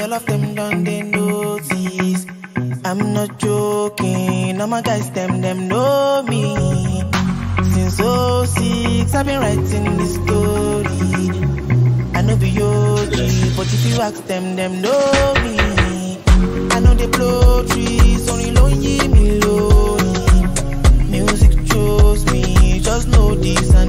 all of them done they notice. I'm not joking, all my guys them them know me. Since 06, I've been writing this story. I know be OG, but if you ask them, them know me. I know they blow trees, only lonely me lonely. Music chose me, just know this and